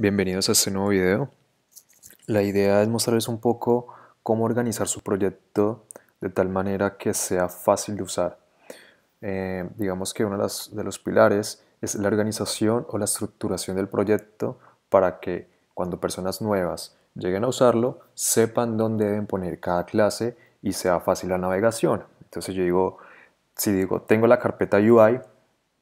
Bienvenidos a este nuevo video. La idea es mostrarles un poco cómo organizar su proyecto de tal manera que sea fácil de usar. Eh, digamos que uno de los pilares es la organización o la estructuración del proyecto para que cuando personas nuevas lleguen a usarlo, sepan dónde deben poner cada clase y sea fácil la navegación. Entonces yo digo, si digo, tengo la carpeta UI,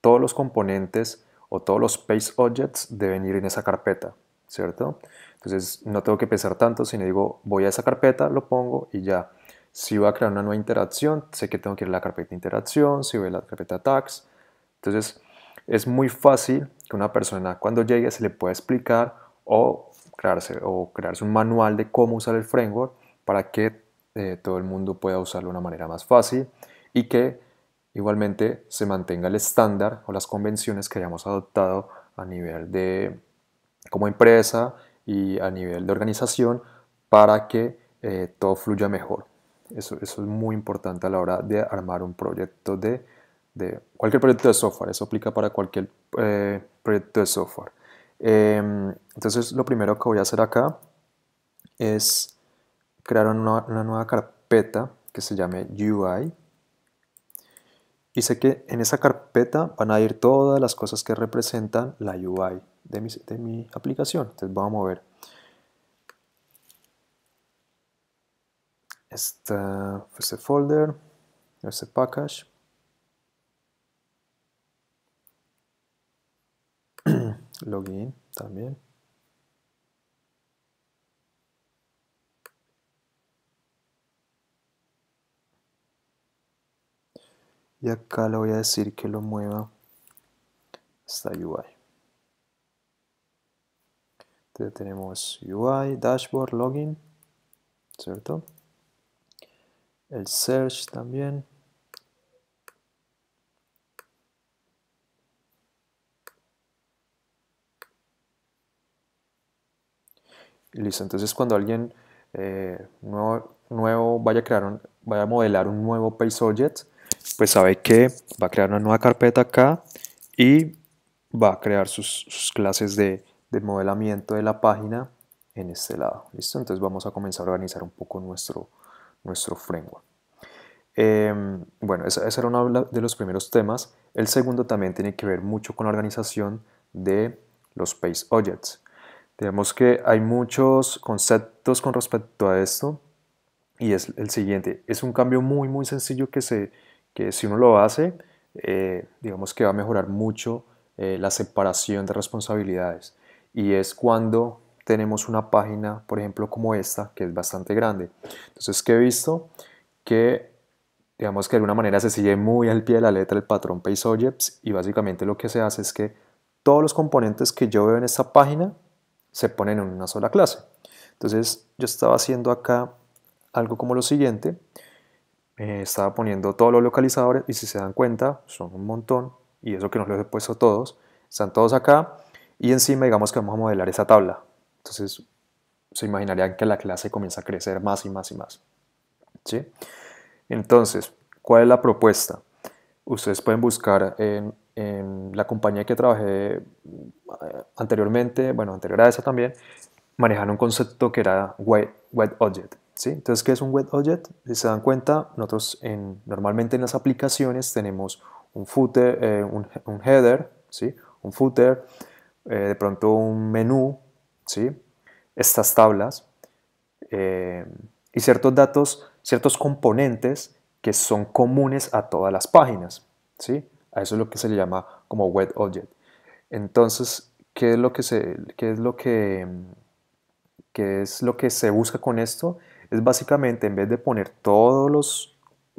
todos los componentes o todos los Space Objects deben ir en esa carpeta, ¿cierto? Entonces no tengo que pensar tanto, sino digo, voy a esa carpeta, lo pongo y ya. Si voy a crear una nueva interacción, sé que tengo que ir a la carpeta interacción, si voy a la carpeta tags. Entonces es muy fácil que una persona cuando llegue se le pueda explicar o crearse, o crearse un manual de cómo usar el framework para que eh, todo el mundo pueda usarlo de una manera más fácil y que Igualmente se mantenga el estándar o las convenciones que hayamos adoptado a nivel de como empresa y a nivel de organización para que eh, todo fluya mejor. Eso, es muy importante a la hora de armar un proyecto de, cualquier proyecto de software. Eso aplica para cualquier eh, proyecto de software. Em, entonces lo primero que voy a hacer acá es crear una, una nueva carpeta que se llame UI y sé que en esa carpeta van a ir todas las cosas que representan la UI de mi, de mi aplicación. Entonces vamos a mover este folder, este package. Login también. Y acá le voy a decir que lo mueva. Esta UI entonces tenemos UI, dashboard, login ¿cierto? el search también. Y listo, entonces cuando alguien eh, nuevo, nuevo, vaya a crear un, vaya a modelar un nuevo PageObject pues sabe que va a crear una nueva carpeta acá y va a crear sus, clases de, modelamiento de la página en este lado. ¿Listo? Entonces vamos a comenzar a organizar un poco nuestro, nuestro framework. Em, bueno, ese, era uno de los primeros temas. El segundo también tiene que ver mucho con la organización de los Space Objects. Digamos que hay muchos conceptos con respecto a esto y es el siguiente. Es un cambio muy muy sencillo que se, que si uno lo hace, eh, digamos que va a mejorar mucho eh, la separación de responsabilidades. Y es cuando tenemos una página, por ejemplo, como esta, que es bastante grande. Entonces, que he visto que, digamos que de alguna manera se sigue muy al pie de la letra el patrón PageObjects y básicamente lo que se hace es que todos los componentes que yo veo en esta página se ponen en una sola clase. Entonces, yo estaba haciendo acá algo como lo siguiente. Eh, estaba poniendo todos los localizadores y si se dan cuenta son un montón y eso que no los he puesto todos, están todos acá y encima digamos que vamos a modelar esa tabla. Entonces se imaginarían que la clase comienza a crecer más y más y más. ¿sí? Entonces, ¿cuál es la propuesta? Ustedes pueden buscar en, la compañía que trabajé eh, anteriormente, bueno, anterior a esa también, manejaron un concepto que era web, web Entonces, ¿qué es un web object? Si se dan cuenta, nosotros en, normalmente en las aplicaciones tenemos un footer, eh, un, header, ¿sí? un footer, eh, de pronto un menú, ¿sí? estas tablas eh, y ciertos datos, ciertos componentes que son comunes a todas las páginas. ¿sí? A eso es lo que se le llama como web object. Entonces, ¿qué es lo que se, qué es lo que, qué es lo que se busca con esto? Es básicamente en vez de poner todos los,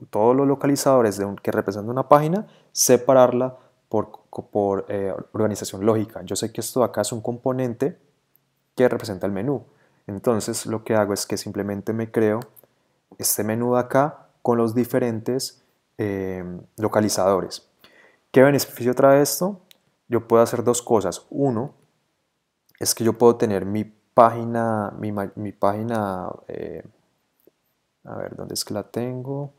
todos los localizadores que representan una página, separarla por, por eh, organización lógica. Yo sé que esto acá es un componente que representa el menú. Entonces lo que hago es que simplemente me creo este menú de acá con los diferentes eh, localizadores. ¿Qué beneficio trae esto? Yo puedo hacer dos cosas. Uno, es que yo puedo tener mi página, mi, mi página eh, a ver, ¿dónde es que la tengo?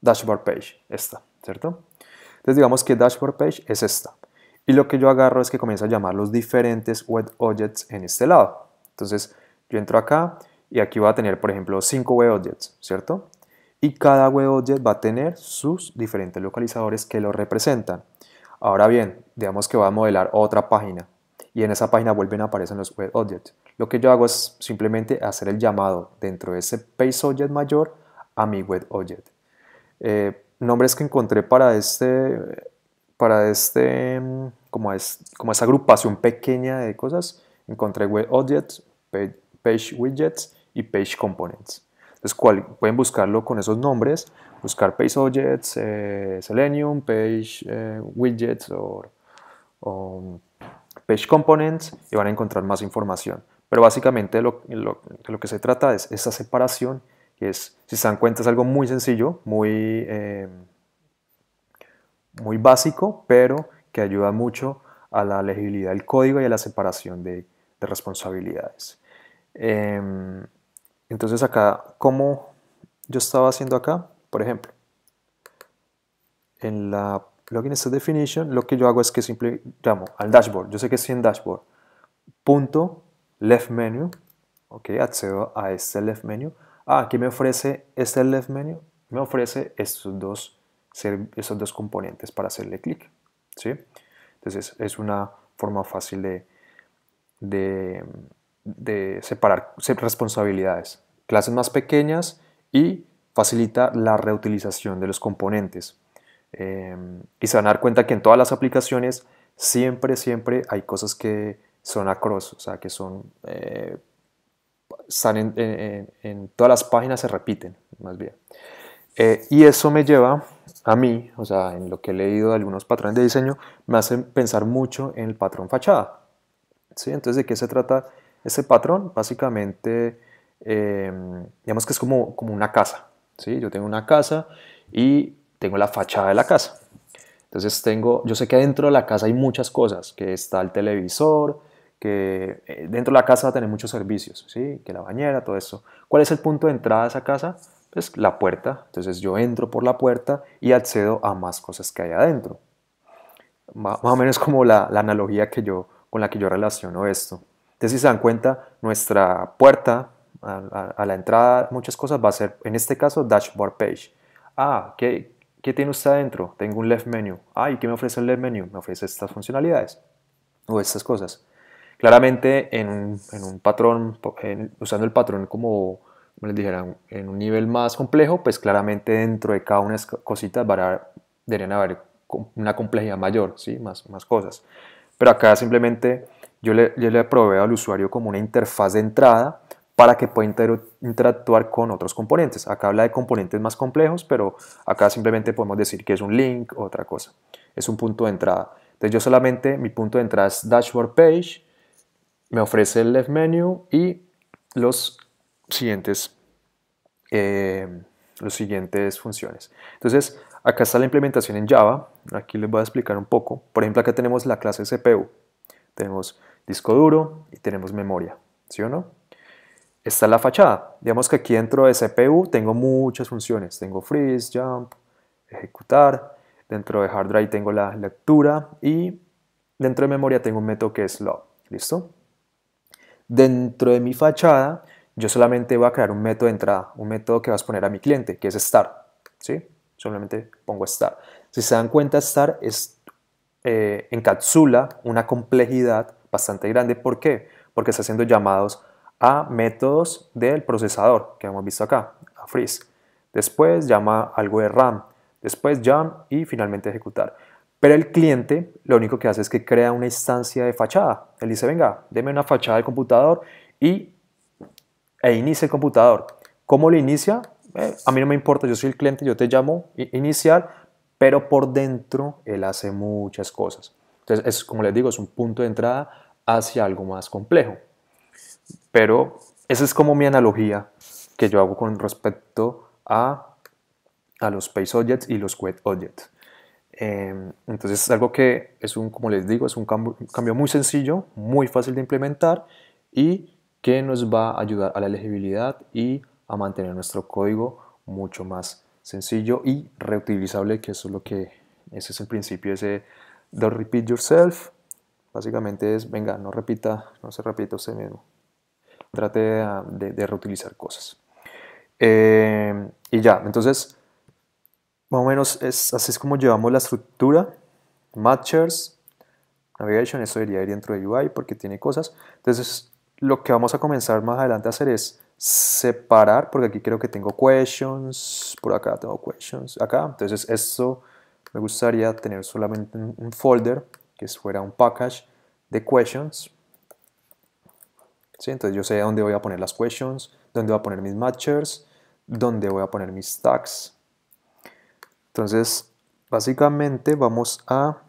Dashboard page, esta, ¿cierto? Entonces digamos que dashboard page es esta. Y lo que yo agarro es que comienzo a llamar los diferentes web objects en este lado. Entonces yo entro acá y aquí voy a tener, por ejemplo, 5 web objects, ¿cierto? Y cada web object va a tener sus diferentes localizadores que lo representan. Ahora bien, digamos que voy a modelar otra página y en esa página vuelven a aparecer los web objects. Lo que yo hago es simplemente hacer el llamado dentro de ese page object mayor a mi web object. Eh, nombres que encontré para este, para este, como, es, como esa agrupación pequeña de cosas, encontré web objects, page, widgets y page components. Entonces, pueden buscarlo con esos nombres, buscar page objects, eh, Selenium, page eh, widgets o, page components y van a encontrar más información. Pero básicamente lo, que se trata es esa separación es, si se dan cuenta, es algo muy sencillo, muy, eh, muy básico, pero que ayuda mucho a la legibilidad del código y a la separación de, responsabilidades. Em, entonces acá, ¿cómo yo estaba haciendo acá? Por ejemplo, en la login state definition, lo que yo hago es que simplemente llamo al dashboard. Yo sé que estoy en dashboard. Punto left menu. Ok, accedo a este left menu ah, ¿qué me ofrece este left menu? Me ofrece estos dos, esos dos componentes para hacerle clic. ¿sí? Entonces es una forma fácil de, de, de separar responsabilidades. Clases más pequeñas y facilita la reutilización de los componentes. Em, y se van a dar cuenta que en todas las aplicaciones siempre, siempre hay cosas que son across, o sea, que son eh, están en, todas las páginas, se repiten, más bien. Eh, y eso me lleva a mí, o sea, en lo que he leído de algunos patrones de diseño, me hace pensar mucho en el patrón fachada. ¿sí? Entonces, ¿de qué se trata ese patrón? Básicamente, em, digamos que es como, como una casa. ¿sí? Yo tengo una casa y tengo la fachada de la casa. Entonces tengo, yo sé que dentro de la casa hay muchas cosas, que está el televisor, que eh, dentro de la casa va a tener muchos servicios, ¿sí? que la bañera, todo eso. ¿Cuál es el punto de entrada a esa casa? Pues la puerta. Entonces yo entro por la puerta y accedo a más cosas que hay adentro. Más o menos como la, analogía que yo, con la que yo relaciono esto. Entonces si se dan cuenta, nuestra puerta a, la entrada, muchas cosas va a ser, en este caso, dashboard page. Ah, ¿qué, ¿qué tiene usted adentro? Tengo un left menu. Ah, ¿y qué me ofrece el left menu? Me ofrece estas funcionalidades o estas cosas. Claramente en un, patrón, usando el patrón como, les dijera, en un nivel más complejo, pues claramente dentro de cada una de esas cositas deberían haber una complejidad mayor, ¿sí? más, más cosas. Pero acá simplemente yo le, yo le proveo al usuario como una interfaz de entrada para que pueda interactuar con otros componentes. Acá habla de componentes más complejos, pero acá simplemente podemos decir que es un link o otra cosa. Es un punto de entrada. Entonces yo solamente, mi punto de entrada es dashboard page, me ofrece el left menu y los siguientes, eh, los siguientes funciones. Entonces, acá está la implementación en Java. Aquí les voy a explicar un poco. Por ejemplo, acá tenemos la clase CPU. Tenemos disco duro y tenemos memoria, ¿sí o no? Está la fachada. Digamos que aquí dentro de CPU tengo muchas funciones. Tengo freeze, jump, ejecutar. Dentro de hard drive tengo la lectura y dentro de memoria tengo un método que es log. ¿Listo? Dentro de mi fachada, yo solamente voy a crear un método de entrada, un método que vas a poner a mi cliente, que es start. ¿sí? Solamente pongo start. Si se dan cuenta, start es, eh, encapsula una complejidad bastante grande. ¿Por qué? Porque está haciendo llamados a métodos del procesador, que hemos visto acá, a freeze. Después llama algo de RAM, después jump y finalmente ejecutar. Pero el cliente lo único que hace es que crea una instancia de fachada. Él dice, venga, deme una fachada del computador y, e inicia el computador. ¿Cómo lo inicia? Eh, a mí no me importa, yo soy el cliente, yo te llamo iniciar, pero por dentro él hace muchas cosas. Entonces, es, como les digo, es un punto de entrada hacia algo más complejo. Pero esa es como mi analogía que yo hago con respecto a, a los Space Objects y los Web Objects. Em, entonces es algo que es un, como les digo, es un cambio, muy sencillo, muy fácil de implementar y que nos va a ayudar a la legibilidad y a mantener nuestro código mucho más sencillo y reutilizable, que eso es lo que, ese es el principio de ese Don't repeat yourself. Básicamente es, venga, no repita, no se repita usted mismo. Trate de, reutilizar cosas. Eh, y ya, entonces, más o menos es, así es como llevamos la estructura. Matchers, Navigation, esto debería ir dentro de UI porque tiene cosas. Entonces, lo que vamos a comenzar más adelante a hacer es separar, porque aquí creo que tengo questions, por acá tengo questions, acá. Entonces, esto me gustaría tener solamente un folder que fuera un package de questions. ¿Sí? Entonces yo sé dónde voy a poner las questions, dónde voy a poner mis matchers, dónde voy a poner mis tags. Entonces, básicamente vamos a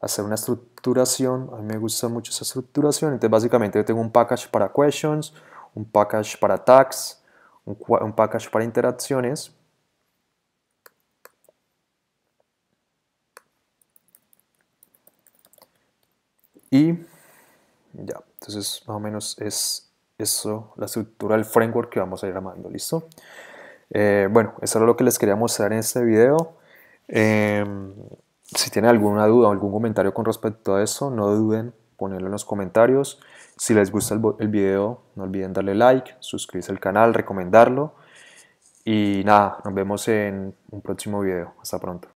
hacer una estructuración. A mí me gusta mucho esa estructuración. Entonces, básicamente yo tengo un package para questions, un package para tags, un, package para interacciones Y ya, entonces más o menos es eso, la estructura del framework que vamos a ir armando, ¿listo? Eh, bueno, eso era lo que les quería mostrar en este video. Em, si tienen alguna duda o algún comentario con respecto a eso, no duden ponerlo en los comentarios. Si les gusta el, el video, no olviden darle like, suscribirse al canal, recomendarlo. Y nada, nos vemos en un próximo video. Hasta pronto.